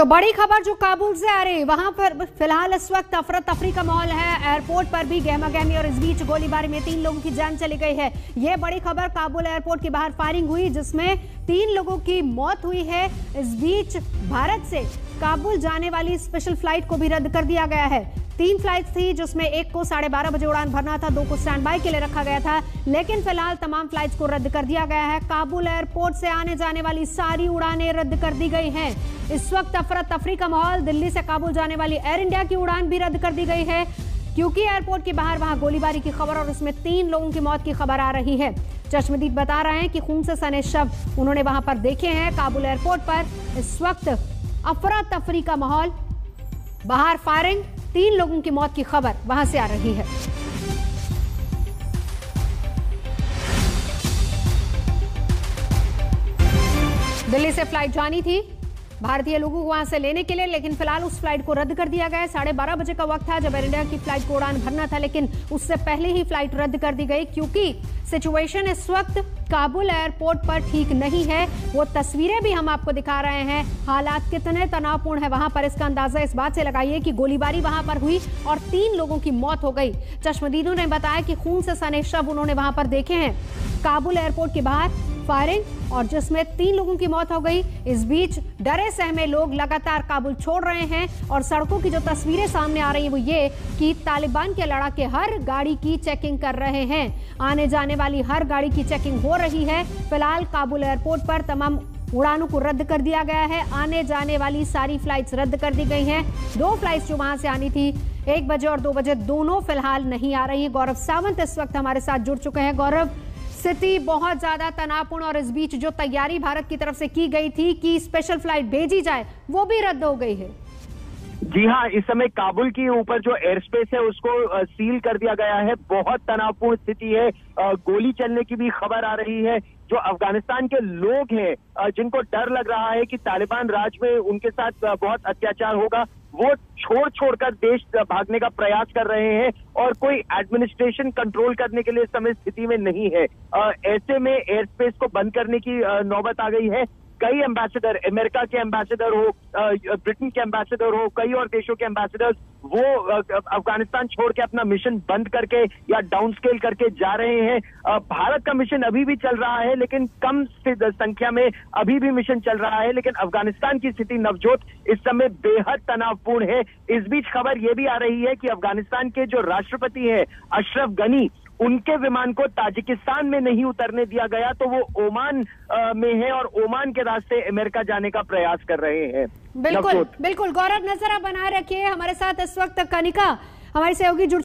तो बड़ी खबर जो काबुल से आ रही, वहाँ पर फ़िलहाल इस वक्त अफरा तफरी का माहौल है। एयरपोर्ट पर भी गहमा गहमी और इस बीच गोलीबारी में तीन लोगों की जान चली गई है। यह बड़ी खबर काबुल एयरपोर्ट के बाहर फायरिंग हुई, जिसमें तीन लोगों की मौत हुई है। इस बीच भारत से काबुल जाने वाली स्पेशल फ़्लाइट को भी रद्द कर दिया गया है। तीन फ़्लाइट थी, जिसमें एक को साढ़े बारह बजे उड़ान भरना था, दो को स्टैंड बाय के लिए रखा गया था। लेकिन फ़िलहाल तमाम फ्लाइट्स को रद्द कर दिया गया है। काबुल एयरपोर्ट से आने जाने वाली सारी उड़ानें रद्द कर दी गई हैं। इस वक्त अफरा तफरी का माहौल, दिल्ली से काबुल जाने वाली एयर इंडिया की उड़ान भी रद्द कर दी गई है, क्योंकि एयरपोर्ट के बाहर वहाँ गोलीबारी की खबर और उसमें तीन लोगों की मौत की खबर आ रही है। चश्मदीद बता रहे हैं कि खून से सने शव उन्होंने वहाँ पर देखे हैं। काबुल एयरपोर्ट पर इस वक्त अफरा तफरी का माहौल, बाहर फायरिंग तीन लोगों की मौत की खबर वहाँ से आ रही है। दिल्ली से फ़्लाइट जानी थी। भारतीय लोगों को वहाँ से लेने के लिए, लेकिन फ़िलहाल उस फ़्लाइट को रद्द कर दिया गया साढ़े बारह बजे का वक्त था जब एयर इंडिया की फ़्लाइट को उड़ान भरना था, लेकिन उससे पहले ही फ़्लाइट रद्द कर दी गई, क्योंकि सिचुएशन इस वक्त काबुल एयरपोर्ट पर ठीक नहीं है। वो तस्वीरें भी हम आपको दिखा रहे हैं। हालात कितने तनावपूर्ण है वहाँ पर, इसका अंदाज़ा इस बात से लगाइए कि गोलीबारी वहाँ पर हुई और तीन लोगों की मौत हो गई। चश्मदीदों ने बताया कि खून से सने शव उन्होंने वहाँ पर देखे हैं। काबुल एयरपोर्ट के बाहर फायरिंग और जिसमें तीन लोगों की मौत हो गई। इस बीच डरे सहमे लोग लगातार काबुल छोड़ रहे हैं और सड़कों की जो तस्वीरें सामने आ रही हैं, वो ये कि तालिबान के लड़ाके हर गाड़ी की चेकिंग कर रहे हैं। आने जाने वाली हर गाड़ी की चेकिंग हो रही है। फ़िलहाल काबुल एयरपोर्ट पर तमाम उड़ानों को रद्द कर दिया गया है। आने जाने वाली सारी फ्लाइट्स रद्द कर दी गई हैं। दो फ्लाइट्स जो वहाँ से आनी थी, एक बजे और दो बजे दोनों फ़िलहाल नहीं आ रही है। गौरव सावंत इस वक्त हमारे साथ जुड़ चुके हैं। गौरव स्थिति बहुत ज़्यादा तनावपूर्ण और इस बीच जो तैयारी भारत की तरफ़ से की गई थी कि स्पेशल फ़्लाइट भेजी जाए, वो भी रद्द हो गई है। जी हाँ इस समय काबुल के ऊपर जो एयर स्पेस है, उसको सील कर दिया गया है। बहुत तनावपूर्ण स्थिति है। गोली चलने की भी खबर आ रही है। जो अफ़गानिस्तान के लोग हैं जिनको डर लग रहा है कि तालिबान राज में उनके साथ बहुत अत्याचार होगा वो छोड़ छोड़कर देश भागने का प्रयास कर रहे हैं और कोई एडमिनिस्ट्रेशन कंट्रोल करने के लिए समय स्थिति में नहीं है। ऐसे में एयर स्पेस को बंद करने की नौबत आ गई है। कई एम्बेसडर अमेरिका के एम्बेसडर हो ब्रिटेन के एम्बेसडर हो, कई और देशों के एम्बेसडर वो अफ़गानिस्तान छोड़ के अपना मिशन बंद करके या डाउन स्केल करके जा रहे हैं। भारत का मिशन अभी भी चल रहा है, लेकिन कम संख्या में अभी भी मिशन चल रहा है, लेकिन अफ़गानिस्तान की स्थिति नवजोत इस समय बेहद तनावपूर्ण है। इस बीच खबर यह भी आ रही है कि अफ़गानिस्तान के जो राष्ट्रपति है, अशरफ गनी उनके विमान को ताजिकिस्तान में नहीं उतरने दिया गया तो वो ओमान में है और ओमान के रास्ते अमेरिका जाने का प्रयास कर रहे हैं। बिल्कुल बिल्कुल गौरव नज़र आप बनाए रखिए हमारे साथ इस वक्त कनिका हमारी सहयोगी जुड़